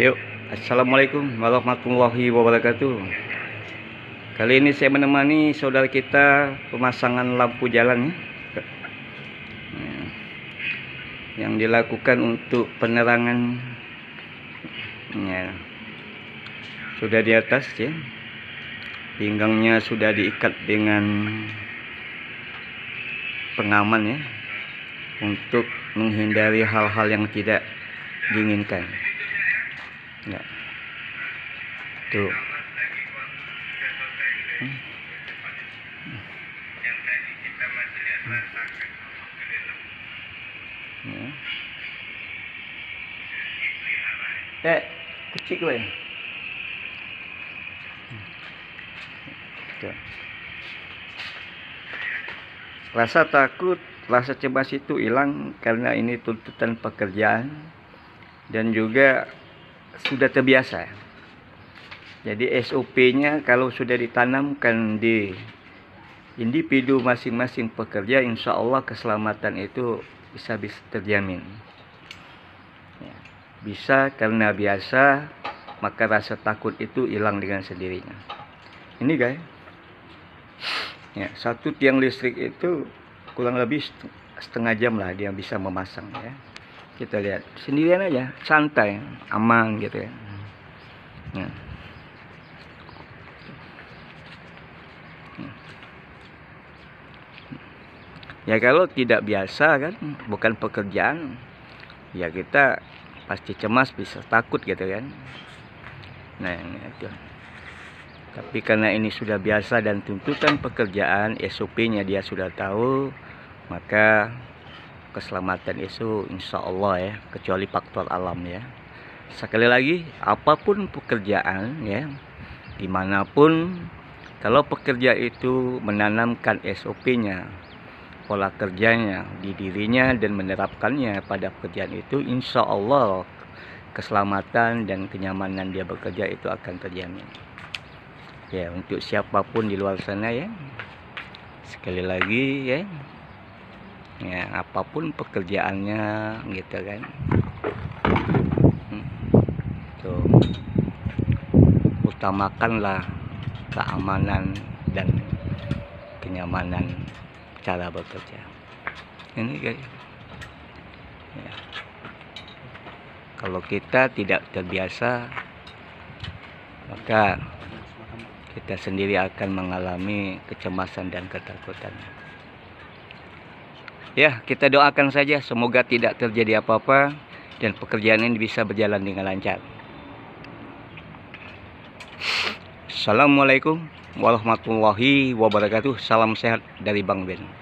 Yuk, Assalamualaikum warahmatullahi wabarakatuh. Kali ini saya menemani saudara kita pemasangan lampu jalan ya. Ya. Yang dilakukan untuk penerangan ya. Sudah di atas ya. Pinggangnya sudah diikat dengan pengaman ya untuk menghindari hal-hal yang tidak diinginkan. Ya. Tuh. Hmm. Ya. Eh, kecil gue. Tuh. Rasa takut, rasa cemas itu hilang karena ini tuntutan pekerjaan dan juga sudah terbiasa. Jadi SOP-nya kalau sudah ditanamkan di individu masing-masing pekerja, insya Allah keselamatan itu bisa bisa terjamin. Ya, bisa karena biasa, maka rasa takut itu hilang dengan sendirinya. Ini guys, ya satu tiang listrik itu kurang lebih setengah jam lah dia bisa memasang ya kita lihat. Sendirian aja. Santai. Aman gitu ya. Ya, ya kalau tidak biasa kan bukan pekerjaan ya kita pasti cemas bisa takut gitu kan. Nah itu. Tapi karena ini sudah biasa dan tuntutan pekerjaan SOP-nya dia sudah tahu maka keselamatan itu insya Allah ya kecuali faktor alam ya. Sekali lagi apa pun pekerjaan ya di mana pun kalau pekerja itu menanamkan SOP-nya pola kerjanya di dirinya dan menerapkannya pada pekerjaan itu insya Allah keselamatan dan kenyamanan dia bekerja itu akan terjamin. Ya untuk siapa pun di luar sana ya sekali lagi ya ya apa pun pekerjaannya gitu kan hmm. tuh utamakanlah keamanan dan kenyamanan cara bekerja ini guys ya. kalau kita tidak terbiasa maka kita sendiri akan mengalami kecemasan dan ketakutan Ya, kita doakan saja semoga tidak terjadi apa-apa dan pekerjaan ini bisa berjalan dengan lancar. Assalamualaikum warahmatullahi wabarakatuh. Salam sehat dari Bang Ben.